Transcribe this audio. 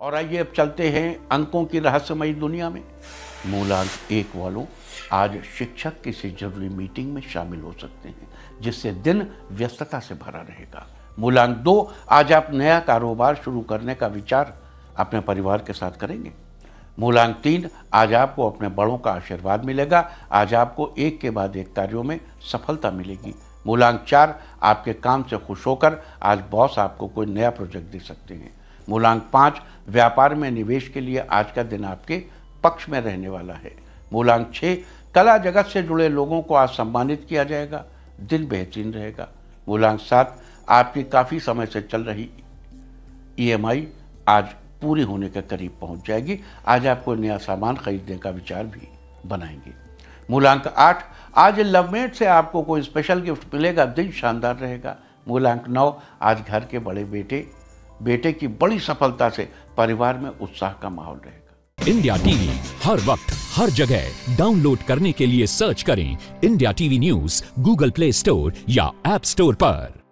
और आइए अब चलते हैं अंकों की रहस्यमयी दुनिया में। मूलांक एक वालों आज शिक्षक किसी ज़रूरी मीटिंग में शामिल हो सकते हैं, जिससे दिन व्यस्तता से भरा रहेगा। मूलांक दो, आज आप नया कारोबार शुरू करने का विचार अपने परिवार के साथ करेंगे। मूलांक तीन, आज आपको अपने बड़ों का आशीर्वाद मिलेगा, आज आपको एक के बाद एक कार्यों में सफलता मिलेगी। मूलांक चार, आपके काम से खुश होकर आज बॉस आपको कोई नया प्रोजेक्ट दे सकते हैं। मूलांक पाँच, व्यापार में निवेश के लिए आज का दिन आपके पक्ष में रहने वाला है। मूलांक छः कला जगत से जुड़े लोगों को आज सम्मानित किया जाएगा, दिन बेहतरीन रहेगा। मूलांक सात, आपकी काफ़ी समय से चल रही ईएमआई आज पूरी होने के करीब पहुँच जाएगी। आज आपको नया सामान खरीदने का विचार भी बनाएँगे। मूलांक आठ, आज लवमेट से आपको कोई स्पेशल गिफ्ट मिलेगा, दिन शानदार रहेगा। मूलांक नौ, आज घर के बड़े बेटे बेटे की बड़ी सफलता से परिवार में उत्साह का माहौल रहेगा। इंडिया टीवी हर वक्त, हर जगह। डाउनलोड करने के लिए सर्च करें India TV news, Google play store या एप स्टोर पर।